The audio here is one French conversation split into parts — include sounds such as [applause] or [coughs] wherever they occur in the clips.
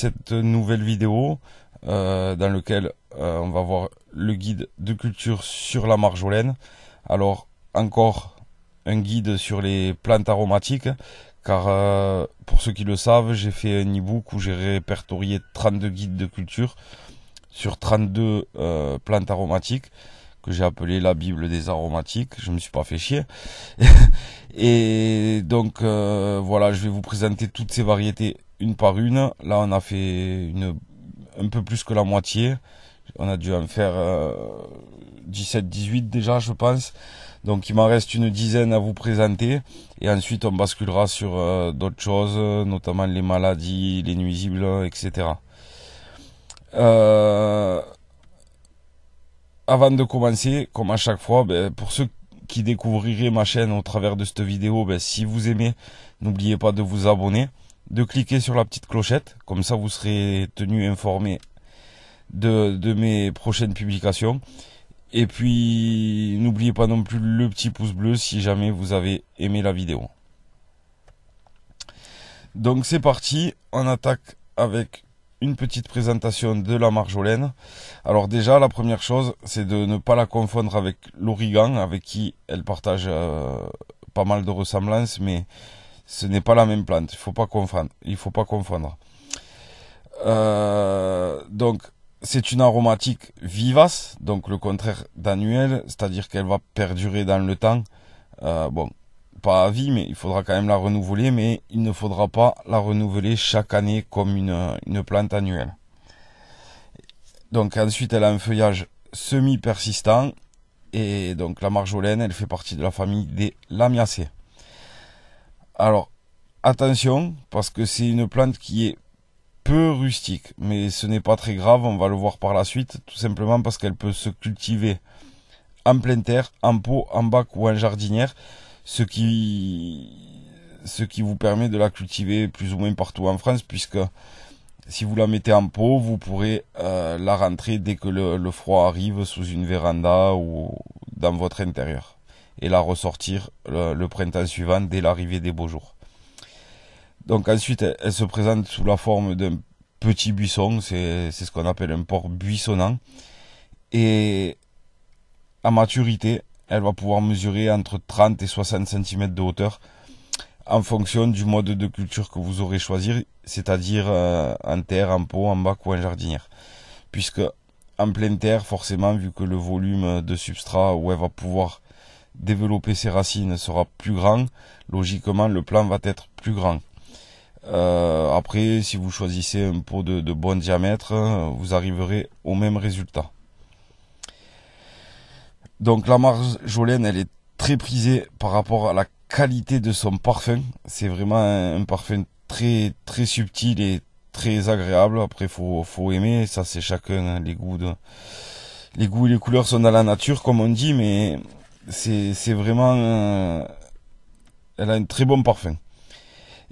cette nouvelle vidéo euh, dans laquelle euh, on va voir le guide de culture sur la marjolaine. Alors encore un guide sur les plantes aromatiques car euh, pour ceux qui le savent j'ai fait un e-book où j'ai répertorié 32 guides de culture sur 32 plantes aromatiques que j'ai appelé la Bible des aromatiques. Je me suis pas fait chier. [laughs] et donc voilà, je vais vous présenter toutes ces variétés une par une. Là, on a fait une un peu plus que la moitié. On a dû en faire 17-18 euh, déjà, je pense. Donc il m'en reste une dizaine à vous présenter. Et ensuite, on basculera sur euh, d'autres choses, notamment les maladies, les nuisibles, etc. Euh, avant de commencer, comme à chaque fois, ben, pour ceux qui découvriraient ma chaîne au travers de cette vidéo, ben, si vous aimez, n'oubliez pas de vous abonner, de cliquer sur la petite clochette, comme ça vous serez tenu informé de, mes prochaines publications. Et puis, n'oubliez pas non plus le petit pouce bleu si jamais vous avez aimé la vidéo. Donc c'est parti, on attaque avec une petite présentation de la marjolaine. Alors déjà, la première chose, c'est de ne pas la confondre avec l'origan, avec qui elle partage euh, pas mal de ressemblances, mais ce n'est pas la même plante. Il faut pas confondre. Il faut pas confondre. Euh, donc, c'est une aromatique vivace, donc le contraire d'annuel, c'est-à-dire qu'elle va perdurer dans le temps. Euh, bon, pas à vie, mais il faudra quand même la renouveler, mais il ne faudra pas la renouveler chaque année comme une, une plante annuelle. Donc ensuite, elle a un feuillage semi-persistant, et donc la marjolaine, elle fait partie de la famille des lamiacées. Alors, attention, parce que c'est une plante qui est peu rustique, mais ce n'est pas très grave, on va le voir par la suite, tout simplement parce qu'elle peut se cultiver en pleine terre, en pot, en bac ou en jardinière ce qui, vous permet de la cultiver plus ou moins partout en France, puisque si vous la mettez en pot, vous pourrez euh, la rentrer dès que le, froid arrive sous une véranda ou dans votre intérieur, et la ressortir le, printemps suivant dès l'arrivée des beaux jours. Donc ensuite, elle, se présente sous la forme d'un petit buisson, c'est ce qu'on appelle un porc buissonnant, et à maturité, elle va pouvoir mesurer entre 30 et 60 cm de hauteur en fonction du mode de culture que vous aurez choisi, c'est-à-dire euh, en terre, en pot, en bac ou en jardinière. Puisque en pleine terre, forcément, vu que le volume de substrat où elle va pouvoir développer ses racines sera plus grand, logiquement le plan va être plus grand. Euh, après, si vous choisissez un pot de bon diamètre, vous arriverez au même résultat. Donc la marjolaine, elle est très prisée par rapport à la qualité de son parfum. C'est vraiment un, parfum très très subtil et très agréable. Après, faut faut aimer. Ça, c'est chacun hein, les goûts de les goûts et les couleurs sont dans la nature, comme on dit, mais c'est vraiment euh, elle a un très bon parfum.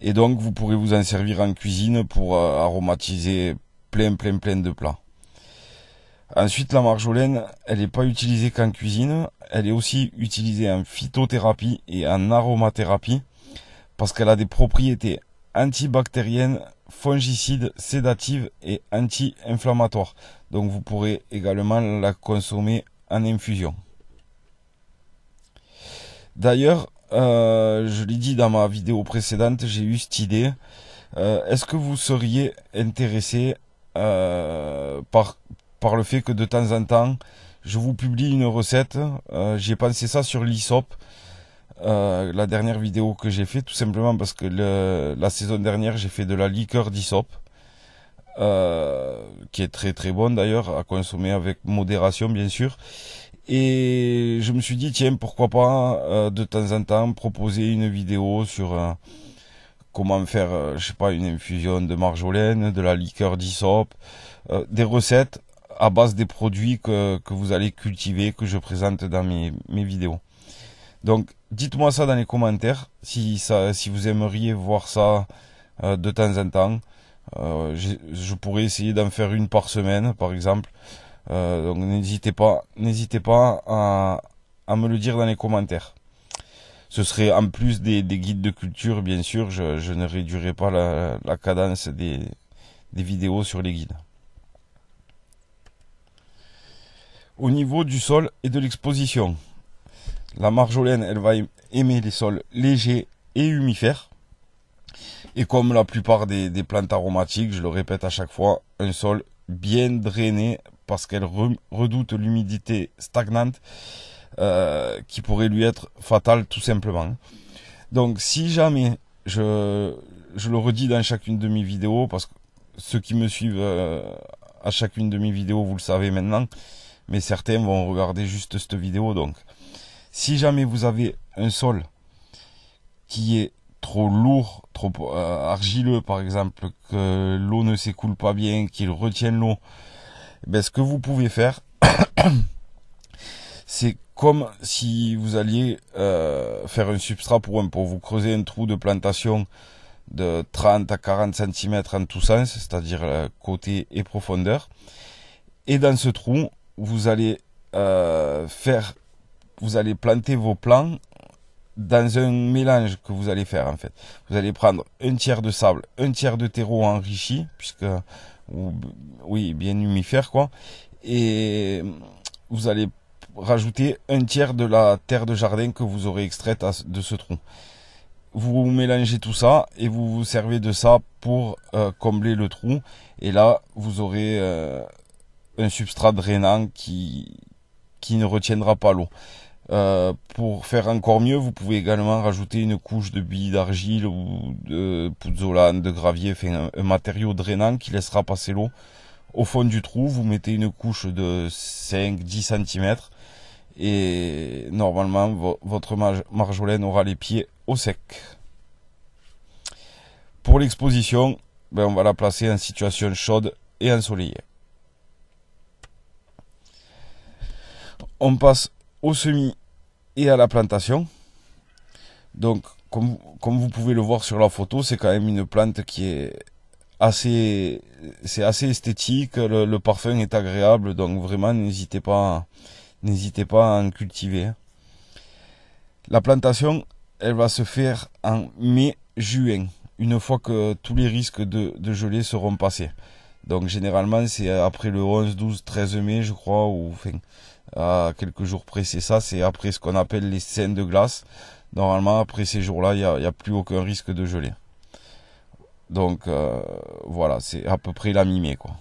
Et donc, vous pourrez vous en servir en cuisine pour euh, aromatiser plein plein plein de plats. Ensuite, la marjolaine, elle n'est pas utilisée qu'en cuisine, elle est aussi utilisée en phytothérapie et en aromathérapie parce qu'elle a des propriétés antibactériennes, fongicides, sédatives et anti-inflammatoires. Donc vous pourrez également la consommer en infusion. D'ailleurs, euh, je l'ai dit dans ma vidéo précédente, j'ai eu cette idée. Euh, est-ce que vous seriez intéressé euh, par par le fait que de temps en temps, je vous publie une recette. J'ai pensé ça sur l'ISOP, la dernière vidéo que j'ai fait, tout simplement parce que la saison dernière, j'ai fait de la liqueur d'ISOP, qui est très très bonne d'ailleurs, à consommer avec modération bien sûr. Et je me suis dit, tiens, pourquoi pas de temps en temps proposer une vidéo sur comment faire, je sais pas, une infusion de marjolaine, de la liqueur d'ISOP, des recettes à base des produits que, que vous allez cultiver, que je présente dans mes, mes vidéos. Donc, dites-moi ça dans les commentaires, si, ça, si vous aimeriez voir ça euh, de temps en temps. Euh, je pourrais essayer d'en faire une par semaine, par exemple. Euh, donc, n'hésitez pas, n'hésitez pas à, me le dire dans les commentaires. ce serait en plus des, guides de culture, bien sûr, je, ne réduirai pas la, cadence des vidéos sur les guides. Au niveau du sol et de l'exposition, la marjolaine, elle va aimer les sols légers et humifères. Et comme la plupart des, plantes aromatiques, je le répète à chaque fois, un sol bien drainé parce qu'elle redoute l'humidité stagnante euh, qui pourrait lui être fatale tout simplement. Donc si jamais, je, je le redis dans chacune de mes vidéos, parce que ceux qui me suivent euh, à chacune de mes vidéos, vous le savez maintenant, mais certains vont regarder juste cette vidéo. Donc, si jamais vous avez un sol qui est trop lourd, trop euh, argileux par exemple, que l'eau ne s'écoule pas bien, qu'il retienne l'eau, ben, ce que vous pouvez faire, [coughs] c'est comme si vous alliez euh, faire un substrat pour un pot. Vous creusez un trou de plantation de 30 à 40 cm en tous sens, c'est-à-dire euh, côté et profondeur. Et dans ce trou, vous allez euh, faire, vous allez planter vos plants dans un mélange que vous allez faire en fait. Vous allez prendre un tiers de sable, un tiers de terreau enrichi, puisque oui, bien humifère quoi, et vous allez rajouter un tiers de la terre de jardin que vous aurez extraite de ce trou. Vous mélangez tout ça et vous vous servez de ça pour euh, combler le trou. Et là, vous aurez euh, un substrat drainant qui, qui ne retiendra pas l'eau. Euh, pour faire encore mieux, vous pouvez également rajouter une couche de billes d'argile ou de pouzzolane, de gravier, enfin un, matériau drainant qui laissera passer l'eau. Au fond du trou, vous mettez une couche de 5-10 cm et normalement votre marjolaine aura les pieds au sec. Pour l'exposition, ben, on va la placer en situation chaude et ensoleillée. On passe au semis et à la plantation. Donc, comme, comme vous pouvez le voir sur la photo, c'est quand même une plante qui est assez, c'est assez esthétique. Le, parfum est agréable, donc vraiment n'hésitez pas, n'hésitez pas à en cultiver. La plantation, elle va se faire en mai-juin, une fois que tous les risques de, de gelée seront passés. Donc généralement c'est après le 11, 12, 13 mai je crois, ou enfin, quelques jours près, c'est ça, c'est après ce qu'on appelle les scènes de glace. Normalement, après ces jours-là, il n'y a, plus aucun risque de geler. Donc euh, voilà, c'est à peu près la mi quoi.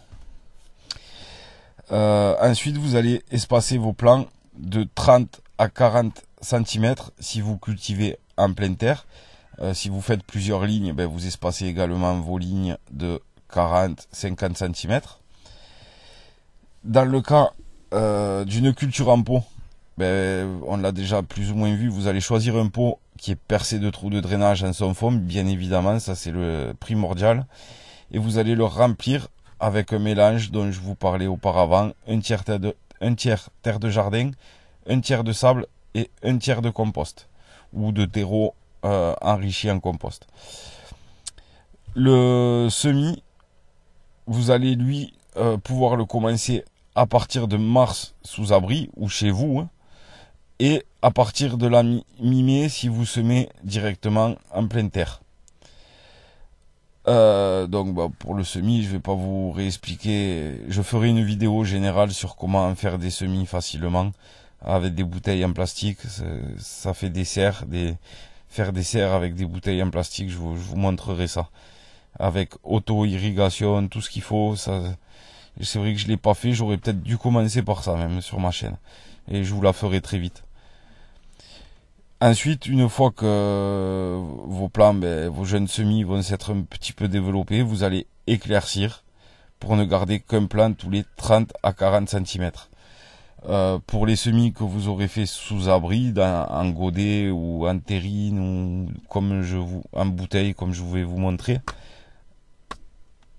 Euh, ensuite, vous allez espacer vos plants de 30 à 40 cm si vous cultivez en pleine terre. Euh, si vous faites plusieurs lignes, ben, vous espacez également vos lignes de 40-50 cm. Dans le cas euh, d'une culture en pot, ben, on l'a déjà plus ou moins vu, vous allez choisir un pot qui est percé de trous de drainage en son fond, bien évidemment, ça c'est le primordial, et vous allez le remplir avec un mélange dont je vous parlais auparavant, un tiers terre de, jardin, un tiers de sable et un tiers de compost, ou de terreau euh, enrichi en compost. Le semis, vous allez lui euh, pouvoir le commencer à partir de mars sous abri ou chez vous, hein, et à partir de la mi-mai si vous semez directement en pleine terre. Euh, donc bah, pour le semis, je vais pas vous réexpliquer. Je ferai une vidéo générale sur comment faire des semis facilement avec des bouteilles en plastique. Ça fait des serres, des faire des serres avec des bouteilles en plastique. Je vous, je vous montrerai ça avec auto-irrigation, tout ce qu'il faut. Ça, c'est vrai que je l'ai pas fait, j'aurais peut-être dû commencer par ça même sur ma chaîne. Et je vous la ferai très vite. Ensuite, une fois que vos plants, ben, vos jeunes semis vont s'être un petit peu développés, vous allez éclaircir pour ne garder qu'un plant tous les 30 à 40 cm. Euh, pour les semis que vous aurez fait sous abri, dans, en godet ou en terrine ou comme je vous, en bouteille, comme je vais vous montrer,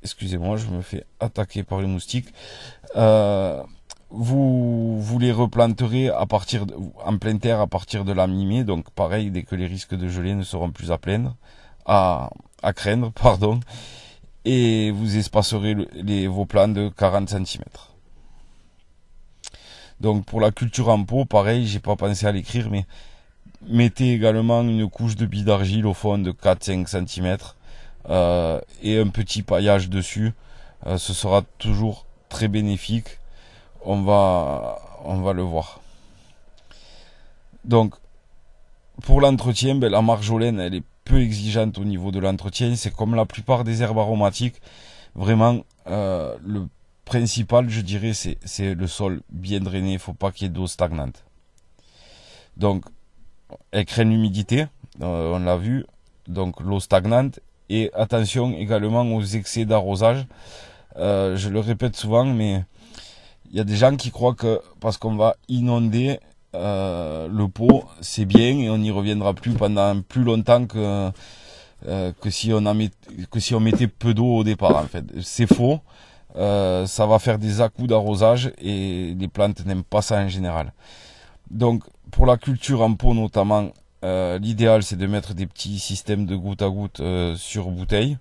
excusez-moi, je me fais attaquer par les moustiques. Euh, vous, vous les replanterez à partir en pleine terre à partir de la mi-mai, donc pareil, dès que les risques de gelée ne seront plus à plaindre, à, à craindre, [laughs] pardon, et vous espacerez les, vos plants de 40 cm. Donc pour la culture en pot, pareil, j'ai pas pensé à l'écrire, mais mettez également une couche de billes d'argile au fond de 4-5 cm et un petit paillage dessus. ce sera toujours très bénéfique. On va, on va le voir. Donc, pour l'entretien, ben, la marjolaine, elle est peu exigeante au niveau de l'entretien. C'est comme la plupart des herbes aromatiques. Vraiment, euh, le principal, je dirais, c'est le sol bien drainé. Il faut pas qu'il y ait d'eau stagnante. Donc, elle craignent l'humidité, euh, on l'a vu. Donc, l'eau stagnante. Et attention également aux excès d'arrosage. Euh, je le répète souvent, mais il y a des gens qui croient que parce qu'on va inonder euh, le pot, c'est bien et on n'y reviendra plus pendant plus longtemps que euh, que si on a que si on mettait peu d'eau au départ. En fait, c'est faux. Ça va faire des à d'arrosage et les plantes n'aiment pas ça en général. Donc pour la culture en pot notamment, l'idéal c'est de mettre des petits systèmes de goutte à goutte sur bouteille.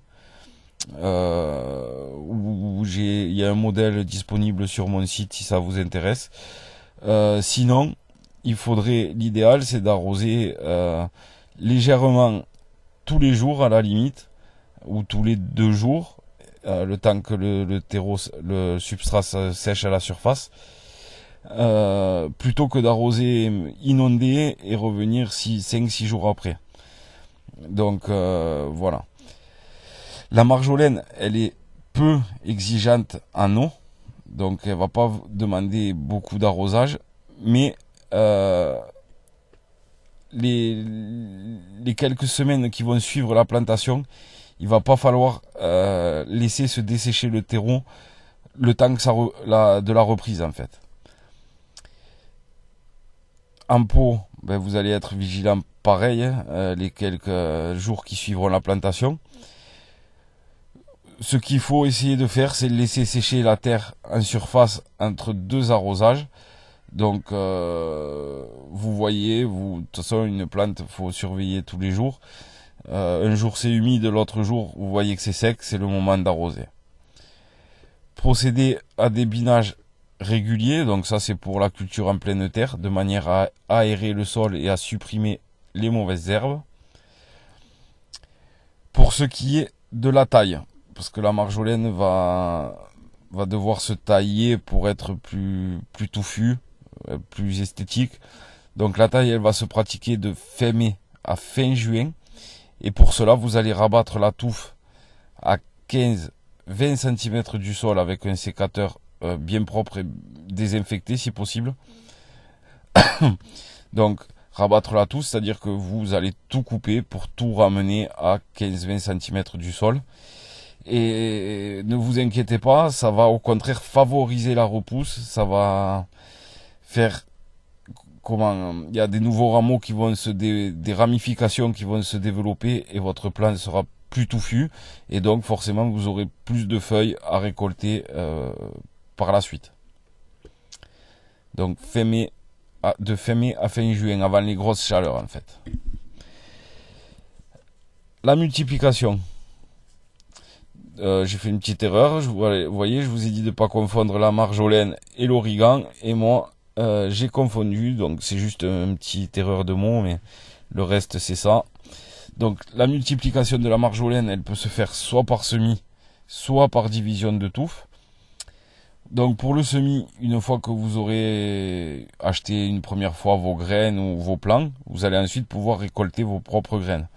Euh, où, j'ai il y a un modèle disponible sur mon site si ça vous intéresse. sinon, il faudrait, l'idéal, c'est d'arroser euh, légèrement tous les jours à la limite, ou tous les deux jours, euh, le temps que le, terreau, le substrat sèche à la surface, euh, plutôt que d'arroser inondé et revenir 5-6 jours après. Donc voilà. La marjolaine, elle est peu exigeante en eau, donc elle va pas demander beaucoup d'arrosage, mais euh, les, les quelques semaines qui vont suivre la plantation, il va pas falloir euh, laisser se dessécher le terreau le temps que ça la, de la reprise en fait. En pot, ben, vous allez être vigilant pareil hein, euh, les quelques jours qui suivront la plantation. Ce qu'il faut essayer de faire, c'est laisser sécher la terre en surface entre deux arrosages. Donc, euh, vous voyez, vous, de toute façon, une plante, faut surveiller tous les jours. Euh, un jour c'est humide, l'autre jour, vous voyez que c'est sec, c'est le moment d'arroser. Procéder à des binages réguliers, donc ça c'est pour la culture en pleine terre, de manière à aérer le sol et à supprimer les mauvaises herbes. Pour ce qui est de la taille, parce que la marjolaine va, va devoir se tailler pour être plus, plus touffue, euh, plus esthétique. Donc la taille, elle va se pratiquer de fin mai à fin juin. Et pour cela, vous allez rabattre la touffe à 15-20 cm du sol avec un sécateur euh, bien propre et désinfecté si possible. [coughs] Donc rabattre la touffe, c'est-à-dire que vous allez tout couper pour tout ramener à 15-20 cm du sol. Et ne vous inquiétez pas, ça va au contraire favoriser la repousse, ça va faire comment il y a des nouveaux rameaux qui vont se des ramifications qui vont se développer et votre plante sera plus touffu et donc forcément vous aurez plus de feuilles à récolter euh, par la suite. Donc fin de fin à fin juin avant les grosses chaleurs en fait. La multiplication. Euh, j'ai fait une petite erreur. vous voyez, je vous ai dit de ne pas confondre la marjolaine et l'origan. Et moi, euh, j'ai confondu, donc c'est juste une petite erreur de mots, mais le reste c'est ça. Donc la multiplication de la marjolaine, elle peut se faire soit par semis, soit par division de touffe. Donc pour le semis, une fois que vous aurez acheté une première fois vos graines ou vos plants, vous allez ensuite pouvoir récolter vos propres graines.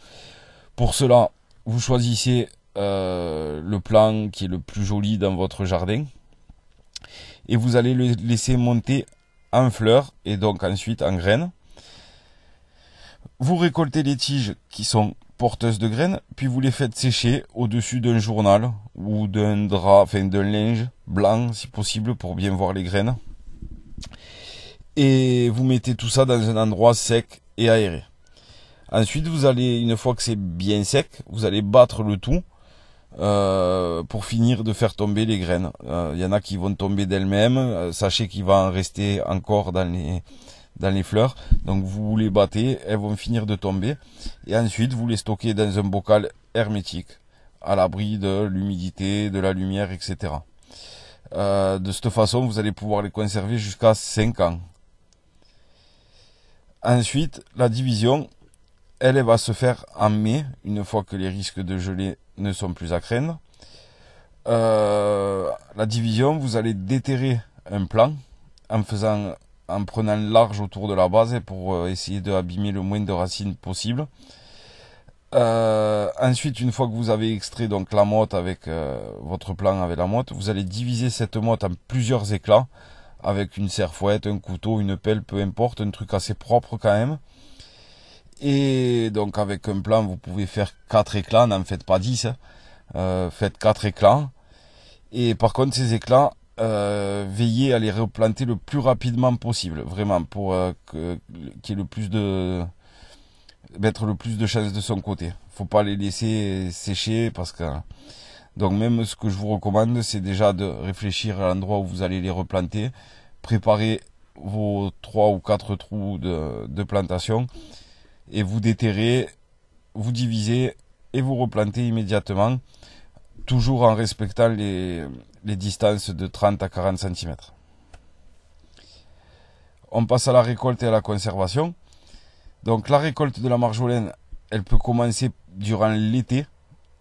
Pour cela, vous choisissez euh, le plant qui est le plus joli dans votre jardin et vous allez le laisser monter en fleurs et donc ensuite en graines. Vous récoltez les tiges qui sont porteuses de graines, puis vous les faites sécher au-dessus d'un journal ou d'un drap, enfin d'un linge blanc si possible pour bien voir les graines. Et vous mettez tout ça dans un endroit sec et aéré. Ensuite, vous allez, une fois que c'est bien sec, vous allez battre le tout euh, pour finir de faire tomber les graines. Il euh, y en a qui vont tomber d'elles-mêmes. Euh, sachez qu'il va en rester encore dans les dans les fleurs. Donc vous les battez, elles vont finir de tomber. Et ensuite vous les stockez dans un bocal hermétique, à l'abri de l'humidité, de la lumière, etc. de cette façon, vous allez pouvoir les conserver jusqu'à 5 ans. Ensuite, la division, elle, va se faire en mai, une fois que les risques de gelée ne sont plus à craindre. Euh, la division, vous allez déterrer un plan en faisant, en prenant large autour de la base pour euh, essayer d'abîmer le moins de racines possible. Euh, ensuite, une fois que vous avez extrait donc la motte avec votre plan avec la motte, vous allez diviser cette motte en plusieurs éclats avec une serfouette, un couteau, une pelle, peu importe, un truc assez propre quand même. Et donc avec un plan, vous pouvez faire quatre éclats, n'en faites pas 10. Hein. Euh, faites quatre éclats. Et par contre, ces éclats, euh, veillez à les replanter le plus rapidement possible, vraiment, pour euh, qu'il y ait le plus de mettre le plus de chance de son côté. Faut pas les laisser sécher parce que donc même ce que je vous recommande, c'est déjà de réfléchir à l'endroit où vous allez les replanter, préparer vos trois ou quatre trous de plantation et vous déterrez, vous divisez et vous replantez immédiatement, toujours en respectant les, les distances de 30 à 40 cm. On passe à la récolte et à la conservation. Donc la récolte de la marjolaine, elle peut commencer durant l'été,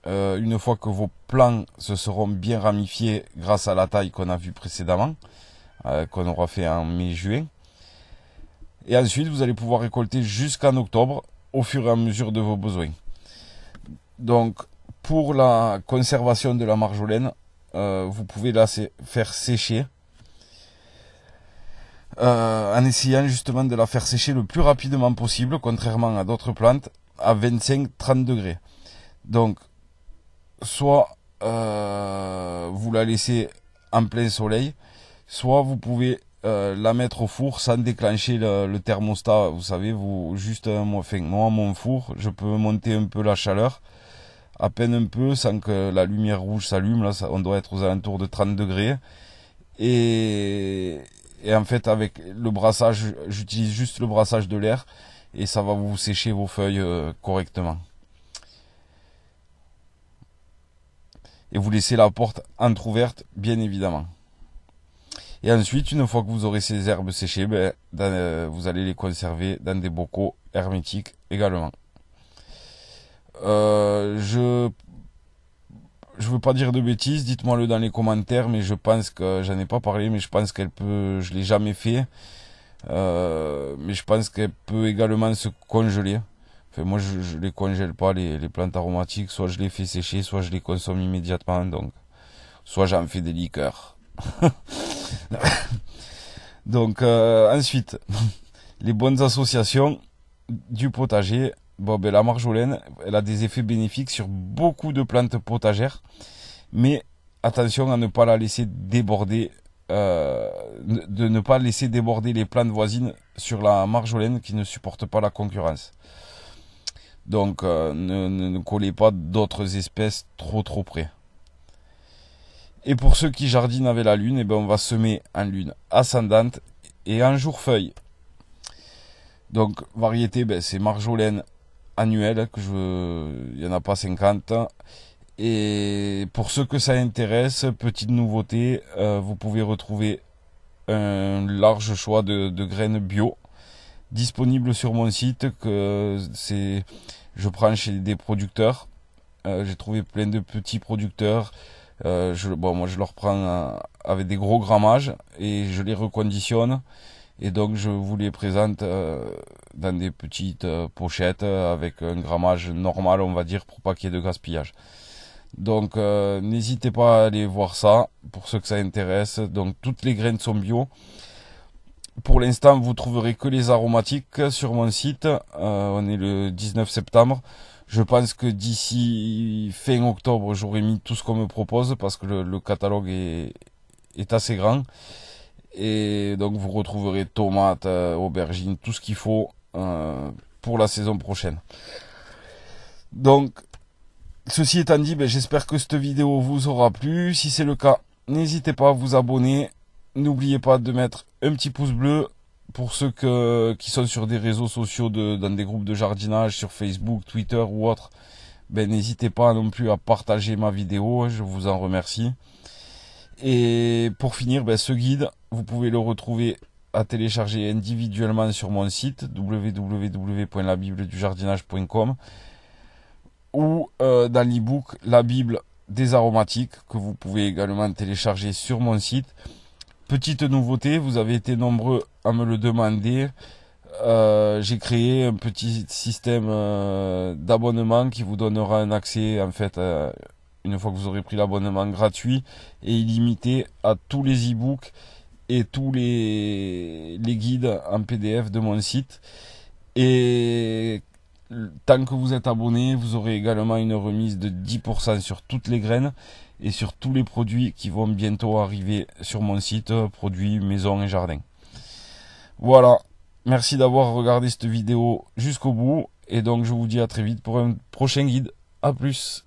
euh, une fois que vos plants se seront bien ramifiés grâce à la taille qu'on a vue précédemment, euh, qu'on aura fait en mai-juin. Et ensuite, vous allez pouvoir récolter jusqu'en octobre au fur et à mesure de vos besoins. Donc, pour la conservation de la marjolaine, euh, vous pouvez la faire sécher en essayant justement de la faire sécher le plus rapidement possible, contrairement à d'autres plantes, à 25-30 degrés. Donc, soit euh, vous la laissez en plein soleil, soit vous pouvez euh, la mettre au four sans déclencher le, thermostat. Vous savez, vous juste moi mon four, je peux monter un peu la chaleur, à peine un peu, sans que la lumière rouge s'allume. Là, on doit être aux alentours de 30 degrés. Et, en fait, avec le brassage, j'utilise juste le brassage de l'air et ça va vous sécher vos feuilles euh, correctement. et vous laissez la porte entrouverte, bien évidemment. Et ensuite, une fois que vous aurez ces herbes séchées, ben, euh, vous allez les conserver dans des bocaux hermétiques également. Euh, je je veux pas dire de bêtises, dites-moi le dans les commentaires, mais je pense que j'en ai pas parlé, mais je pense qu'elle peut, je l'ai jamais fait, euh, mais je pense qu'elle peut également se congeler moi, je, je les congèle pas, les, les plantes aromatiques. Soit je les fais sécher, soit je les consomme immédiatement. Donc, soit j'en fais des liqueurs. [laughs] donc, euh, ensuite, [laughs] les bonnes associations du potager. Bon, ben, la marjolaine, elle a des effets bénéfiques sur beaucoup de plantes potagères. Mais attention à ne pas la laisser déborder euh, de ne pas laisser déborder les plantes voisines sur la marjolaine qui ne supportent pas la concurrence. Donc euh, ne, collez pas d'autres espèces trop trop près. Et pour ceux qui jardinent avec la lune, eh ben on va semer en lune ascendante et en jour feuille. Donc variété, ben, c'est marjolaine annuelle, que je, il n'y en a pas 50. Et pour ceux que ça intéresse, petite nouveauté, euh, vous pouvez retrouver un large choix de, graines bio disponibles sur mon site. Que c'est je prends chez des producteurs. Euh, j'ai trouvé plein de petits producteurs. Euh, je, bon, moi, je leur prends avec des gros grammages et je les reconditionne. Et donc, je vous les présente dans des petites pochettes avec un grammage normal, on va dire, pour pas qu'il y ait de gaspillage. Donc, n'hésitez pas à aller voir ça pour ceux que ça intéresse. Donc, toutes les graines sont bio. Pour l'instant, vous trouverez que les aromatiques sur mon site. Euh, on est le 19 septembre. Je pense que d'ici fin octobre, j'aurai mis tout ce qu'on me propose parce que le, catalogue est, assez grand. Et donc vous retrouverez tomates, euh, aubergines, tout ce qu'il faut euh, pour la saison prochaine. Donc, ceci étant dit, ben, j'espère que cette vidéo vous aura plu. Si c'est le cas, n'hésitez pas à vous abonner N'oubliez pas de mettre un petit pouce bleu pour ceux qui sont sur des réseaux sociaux, dans des groupes de jardinage, sur Facebook, Twitter ou autre. Ben, n'hésitez pas non plus à partager ma vidéo, je vous en remercie. Et pour finir, ben, ce guide, vous pouvez le retrouver à télécharger individuellement sur mon site www.labibledujardinage.com ou euh, dans l'ebook La Bible des aromatiques que vous pouvez également télécharger sur mon site. Petite nouveauté, vous avez été nombreux à me le demander. Euh, j'ai créé un petit système euh, d'abonnement qui vous donnera un accès en fait une fois que vous aurez pris l'abonnement gratuit et illimité à tous les e-books et tous les, guides en PDF de mon site. Et tant que vous êtes abonné, vous aurez également une remise de 10% sur toutes les graines et sur tous les produits qui vont bientôt arriver sur mon site, produits maison et jardin. Voilà, merci d'avoir regardé cette vidéo jusqu'au bout et donc je vous dis à très vite pour un prochain guide. A plus